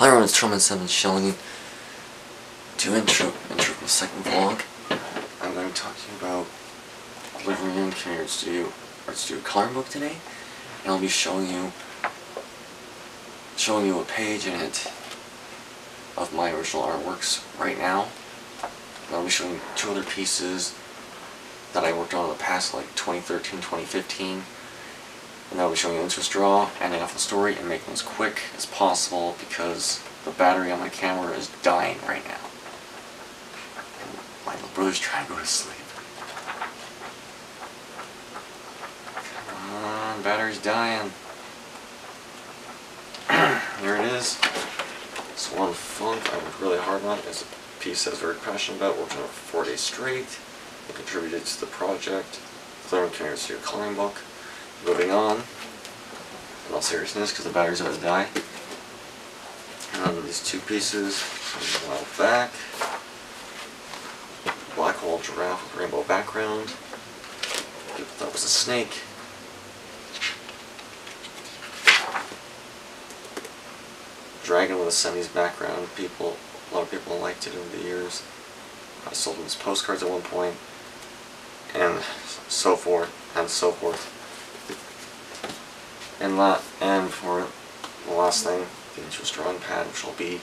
Hi everyone, it's Turtle Man-7 showing to intro, intro the second vlog. I'm going to talk to you about Living Room Community Studio Art Studio coloring book today. And I'll be showing you showing you a page in it of my original artworks right now. And I'll be showing you two other pieces that I worked on in the past, like 2013, 2015. And I'll be showing you Intuos draw, ending off the story, and making this quick as possible because the battery on my camera is dying right now. My little brother's trying to go to sleep. Come on, battery's dying. Here it is. It's one funk I worked really hard on. It's a piece I was very passionate about, working on for four days straight. It contributed to the project. Cleveland Community Studio Coloring Book. Moving on, in all seriousness, because the battery's about to die. And these two pieces, a while back. Black hole giraffe with rainbow background. People thought it was a snake. Dragon with a semis background. People, a lot of people liked it over the years. I sold them as postcards at one point, and so forth, and so forth. And that, and for the last thing, the Intuos drawing pad, which I'll be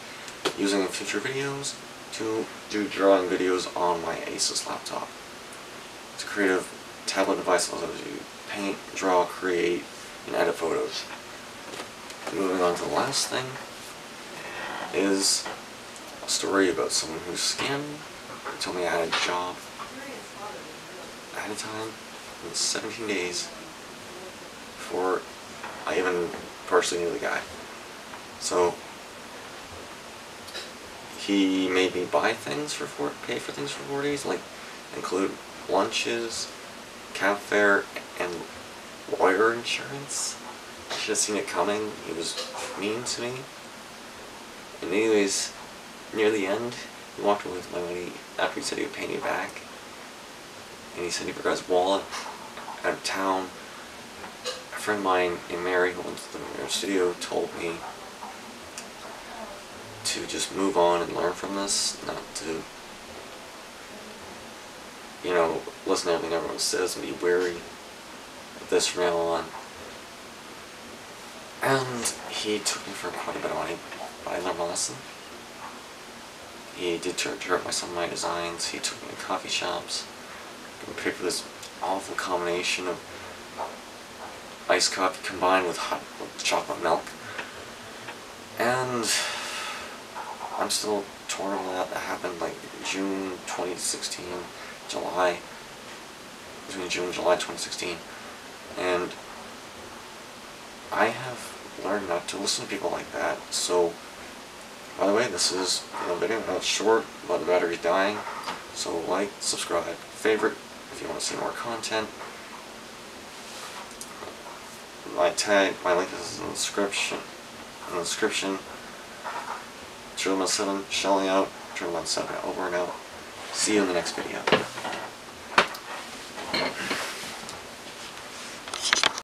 using in future videos to do drawing videos on my Asus laptop. It's a creative tablet device that allows you to paint, draw, create, and edit photos. Moving on to the last thing is a story about someone who scammed me. He told me I had a job at a time in 17 days before I even personally knew the guy. So he made me buy things for four, pay for things for four days, like include lunches, cab fare, and lawyer insurance. I should have seen it coming. He was mean to me. And anyways, near the end, he walked away with my money after he said he would pay me back. And he said he forgot his wallet out of town. Friend of mine named Mary, who went to the studio, told me to just move on and learn from this, not to, you know, listen to everything everyone says and be wary of this from now on. And he took me for quite a bit of money, but I learned my lesson. He did direct my some of my designs. He took me to coffee shops, and for this awful combination of iced coffee combined with hot chocolate milk. And I'm still torn on that. That happened like June 2016, July, between June and July 2016. And I have learned not to listen to people like that. So, by the way, this is a video not short, but the battery's dying. So like, subscribe, favorite if you want to see more content. My tag, my link is in the description. In the description. Drill 7 shelling out. Drill 7 over and out. See you in the next video.